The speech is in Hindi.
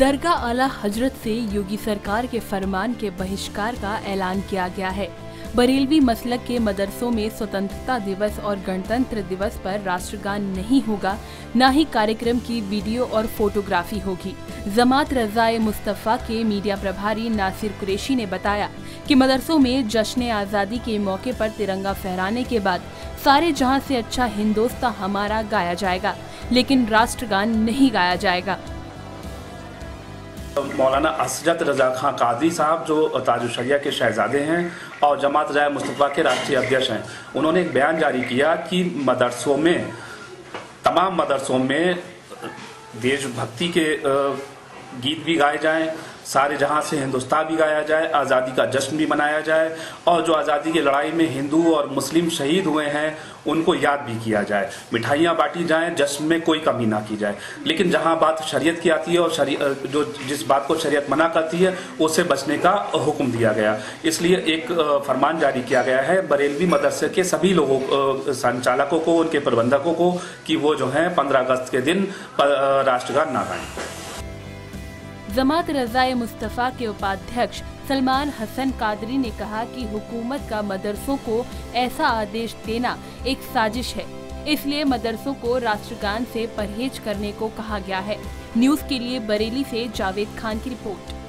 दरगाह आला हज़रत से योगी सरकार के फरमान के बहिष्कार का ऐलान किया गया है। बरेलवी मसलक के मदरसों में स्वतंत्रता दिवस और गणतंत्र दिवस पर राष्ट्रगान नहीं होगा, न ही कार्यक्रम की वीडियो और फोटोग्राफी होगी। जमात रजाए मुस्तफ़ा के मीडिया प्रभारी नासिर कुरेशी ने बताया कि मदरसों में जश्न आज़ादी के मौके पर तिरंगा फहराने के बाद सारे जहाँ से अच्छा हिंदोस्ता हमारा गाया जाएगा, लेकिन राष्ट्रगान नहीं गाया जाएगा। मौलाना असजत रजा खां कादी साहब, जो ताजुशरिया के शहजादे हैं और जमात राय मुस्तफ़ा के राष्ट्रीय अध्यक्ष हैं, उन्होंने एक बयान जारी किया कि मदरसों में, तमाम मदरसों में देशभक्ति के गीत भी गाए जाएँ, सारे जहाँ से हिंदुस्तान भी गाया जाए, आज़ादी का जश्न भी मनाया जाए, और जो आज़ादी की लड़ाई में हिंदू और मुस्लिम शहीद हुए हैं, उनको याद भी किया जाए। मिठाइयाँ बांटी जाएँ, जश्न में कोई कमी ना की जाए। लेकिन जहाँ बात शरीयत की आती है और जो जिस बात को शरीयत मना करती है उससे बचने का हुक्म दिया गया। इसलिए एक फरमान जारी किया गया है बरेलवी मदरसे के सभी लोगों संचालकों को, उनके प्रबंधकों को, कि वो जो हैं पंद्रह अगस्त के दिन राष्ट्रगान ना गाएँ। जमात रजाए मुस्तफ़ा के उपाध्यक्ष सलमान हसन कादरी ने कहा कि हुकूमत का मदरसों को ऐसा आदेश देना एक साजिश है। इसलिए मदरसों को राष्ट्रगान से परहेज करने को कहा गया है। न्यूज़ के लिए बरेली से जावेद खान की रिपोर्ट।